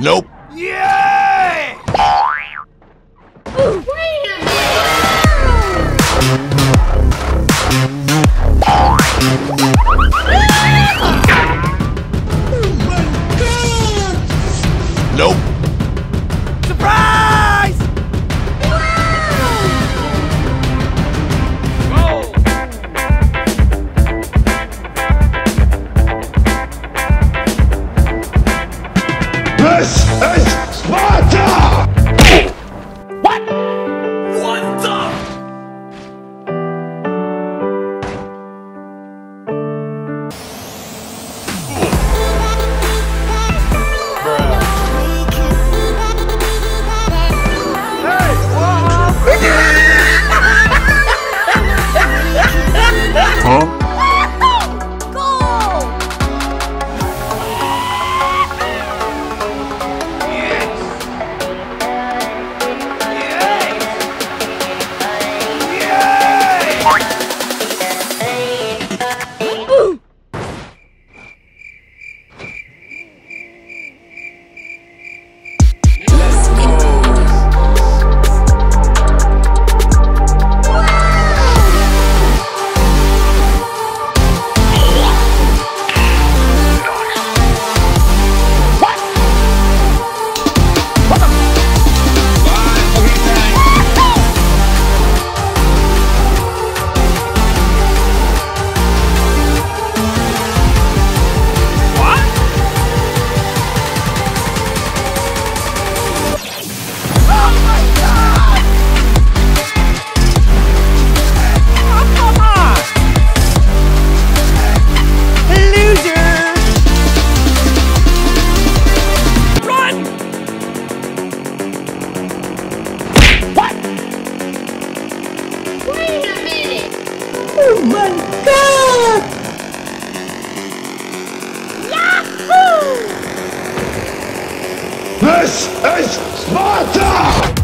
Nope. Oh my god! Yahoo! This is Sparta!